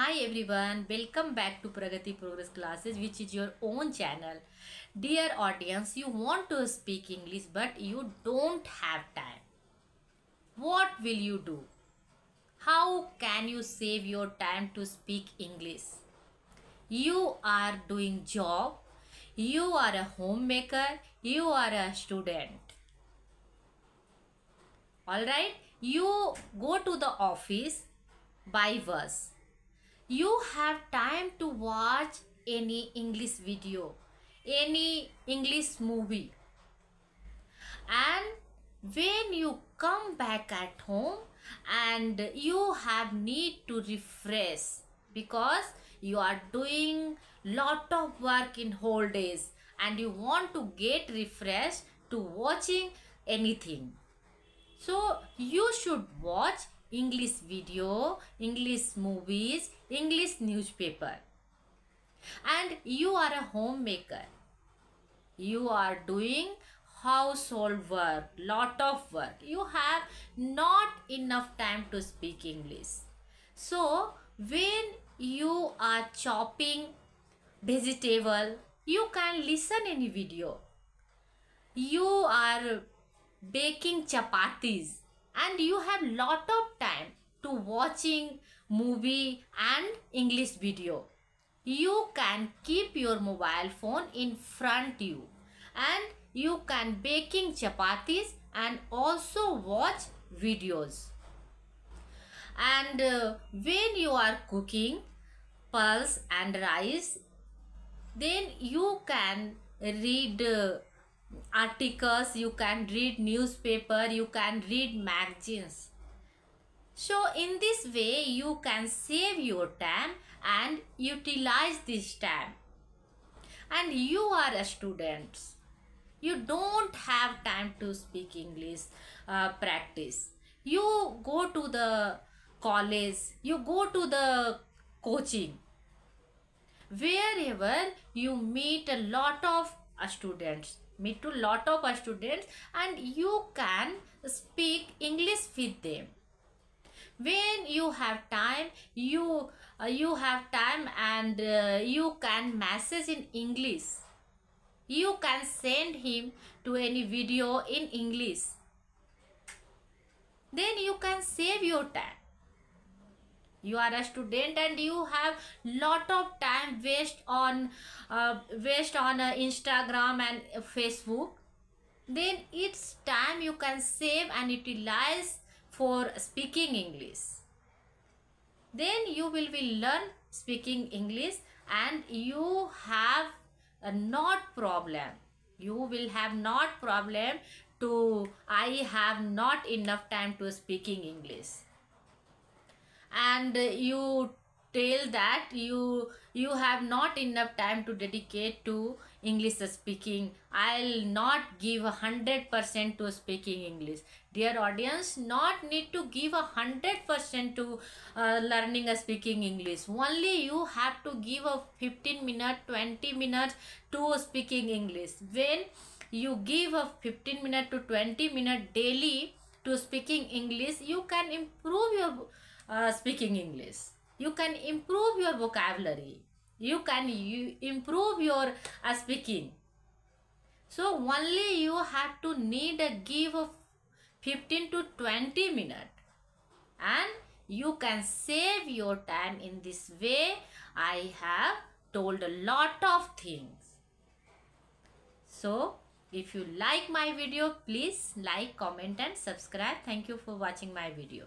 Hi everyone, welcome back to Pragati Progress Classes, which is your own channel. Dear audience, you want to speak English but you don't have time. What will you do? How can you save your time to speak English? You are doing job, you are a homemaker, you are a student. Alright, you go to the office by bus you have time to watch any English video, any English movie. And when you come back at home and you have need to refresh because you are doing lot of work in whole days and you want to get refreshed to watching anything. So you should watch English video, English movies, English newspaper. And you are a homemaker. You are doing household work, lot of work. You have not enough time to speak English. So when you are chopping vegetable, you can listen any video. You are baking chapatis and you have lot of to watching movie and english video. You can keep your mobile phone in front you. And you can baking chapatis and also watch videos. And uh, when you are cooking pulse and rice then you can read uh, articles you can read newspaper you can read magazines so in this way you can save your time and utilize this time. And you are a student. You don't have time to speak english uh, practice. You go to the college you go to the coaching. Wherever you meet a lot of uh, students meet to lot of students and you can speak english with them when you have time you uh, you have time and uh, you can message in english. You can send him to any video in english. Then you can save your time. You are a student and you have lot of time waste on uh, waste on uh, instagram and facebook. Then it's time you can save and utilize for speaking english. Then you will be learn speaking english and you have a not problem. You will have not problem to i have not enough time to speaking english. And you tell that you you have not enough time to dedicate to english speaking. I'll not give a hundred percent to speaking english. Dear audience not need to give a hundred percent to uh, learning a speaking english. Only you have to give a 15 minute 20 minutes to speaking english. When you give a 15 minute to 20 minute daily to speaking english you can improve your uh, speaking English. You can improve your vocabulary. You can you improve your uh, speaking. So only you have to need a give of 15 to 20 minutes and you can save your time in this way. I have told a lot of things. So if you like my video, please like, comment and subscribe. Thank you for watching my video.